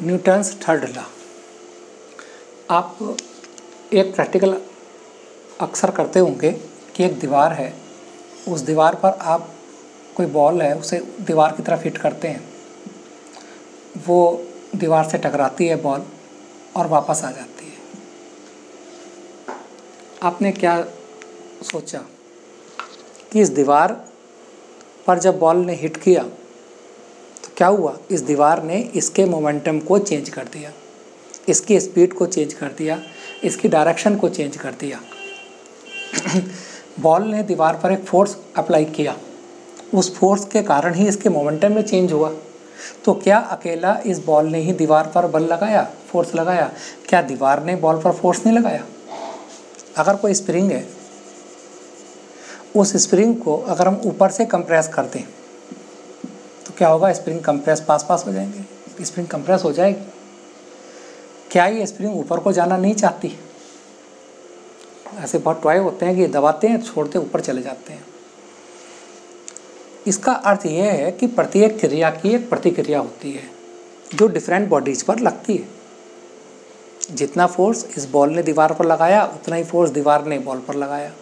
Newton's third law. आप एक practical अक्सर करते होंगे कि एक दीवार है, उस दीवार पर आप कोई बॉल है, उसे दीवार की तरफ़ हिट करते हैं। वो दीवार से टकराती है बॉल और वापस आ जाती है। आपने क्या सोचा कि इस दीवार पर जब बॉल ने हिट किया क्या हुआ? इस दीवार ने इसके मोमेंटम को चेंज कर दिया। इसकी स्पीड को चेंज कर दिया। इसकी डायरेक्शन को चेंज कर दिया। बॉल ने दीवार पर एक फोर्स अप्लाई किया। उस फोर्स के कारण ही इसके मोमेंटम में चेंज हुआ। तो क्या अकेला इस बॉल ने ही दीवार पर बल लगाया फोर्स लगाया? क्या दीवार ने बॉल पर फोर्स नहीं लगाया? अगर कोई स्प्रिंग है, उस स्प्रिंग को अगर हम ऊपर से कंप्रेस करते दें तो क्या होगा? स्प्रिंग कंप्रेस पास पास हो जाएँगे। स्प्रिंग कंप्रेस हो जाएगी। क्या ये स्प्रिंग ऊपर को जाना नहीं चाहती? ऐसे बहुत टॉय होते हैं कि दबाते हैं, छोड़ते ऊपर चले जाते हैं। इसका अर्थ यह है कि प्रत्येक क्रिया की एक प्रतिक्रिया होती है, जो डिफरेंट बॉडीज पर लगती है। जितना फोर्स इस बॉल ने दीवार पर लगाया, उतना ही फोर्स दीवार ने बॉल पर लगाया।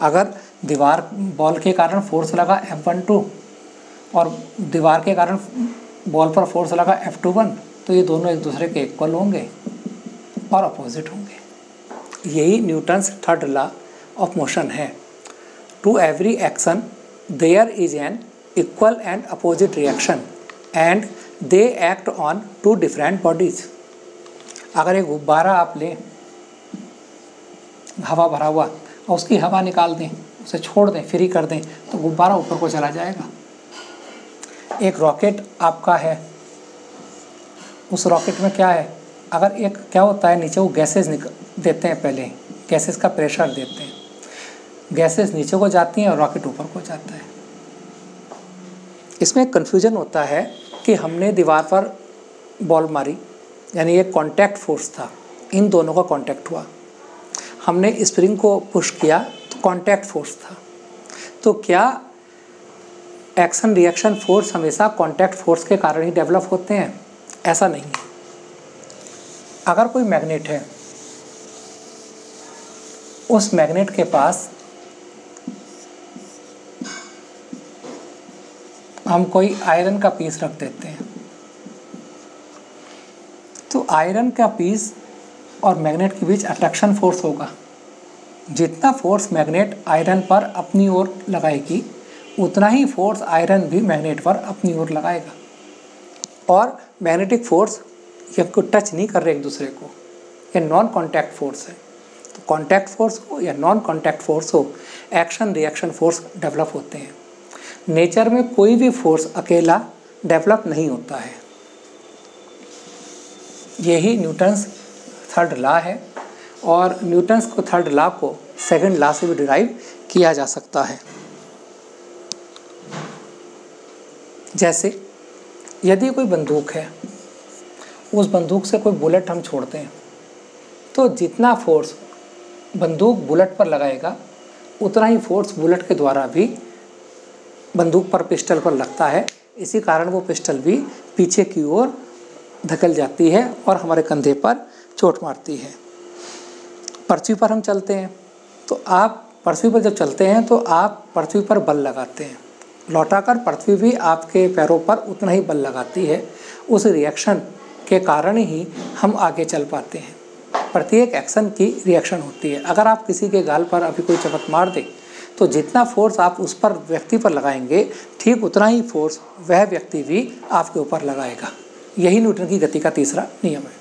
अगर दीवार बॉल के कारण फोर्स लगा एफ़ वन टू और दीवार के कारण बॉल पर फोर्स लगा एफ़ टू वन तो ये दोनों एक दूसरे के इक्वल होंगे और अपोजिट होंगे। यही Newton's third law of motion है। To every action there is an equal and opposite reaction and they act on two different bodies अगर एक गुब्बारा आप लें, हवा भरा हुआ, और उसकी हवा निकाल दें, उसे छोड़ दें फ्री कर दें तो गुब्बारा ऊपर को चला जाएगा। एक रॉकेट आपका है, उस रॉकेट में क्या है? अगर एक, क्या होता है, नीचे वो गैसेस निकल देते हैं पहले, गैसेस का प्रेशर देते हैं। गैसेस नीचे को जाती हैं और रॉकेट ऊपर को जाता है। इसमें एक कन्फ्यूज़न होता है कि हमने दीवार पर बॉल मारी, यानी एक कांटेक्ट फोर्स था, इन दोनों का कांटेक्ट हुआ। हमने स्प्रिंग को पुश किया तो कांटेक्ट फोर्स था। तो क्या एक्शन, रिएक्शन फोर्स हमेशा कॉन्टैक्ट फोर्स के कारण ही डेवलप होते हैं। ऐसा नहीं है। अगर कोई मैग्नेट है, उस मैग्नेट के पास हम कोई आयरन का पीस रख देते हैं। तो आयरन का पीस और मैग्नेट के बीच अट्रैक्शन फोर्स होगा। जितना फोर्स मैग्नेट आयरन पर अपनी ओर लगाएगी उतना ही फोर्स आयरन भी मैग्नेट पर अपनी ओर लगाएगा। और मैग्नेटिक फोर्स को टच नहीं कर रहे एक दूसरे को। ये नॉन कॉन्टैक्ट फोर्स है। तो कॉन्टैक्ट फोर्स हो या नॉन कॉन्टैक्ट फोर्स हो एक्शन रिएक्शन फोर्स डेवलप होते हैं। नेचर में कोई भी फोर्स अकेला डेवलप नहीं होता है। यही न्यूटन्स थर्ड लॉ है और न्यूटन्स को थर्ड लॉ को सेकंड लॉ से भी डिराइव किया जा सकता है। जैसे, यदि कोई बंदूक है, उस बंदूक से कोई बुलेट हम छोड़ते हैं तो जितना फोर्स बंदूक बुलेट पर लगाएगा, उतना ही फोर्स बुलेट के द्वारा भी बंदूक पर पिस्टल पर लगता है। इसी कारण वो पिस्टल भी पीछे की ओर धकल जाती है और हमारे कंधे पर चोट मारती है। पृथ्वी पर हम चलते हैं तो आप पृथ्वी पर जब चलते हैं तो आप पृथ्वी पर बल लगाते हैं। लौटाकर पृथ्वी भी आपके पैरों पर उतना ही बल लगाती है। उस रिएक्शन के कारण ही हम आगे चल पाते हैं। प्रत्येक एक्शन की रिएक्शन होती है। अगर आप किसी के गाल पर अभी कोई चपत मार दें तो जितना फोर्स आप उस पर व्यक्ति पर लगाएँगे, ठीक उतना ही फोर्स वह व्यक्ति भी आपके ऊपर लगाएगा। यही न्यूटन की गति का तीसरा नियम है।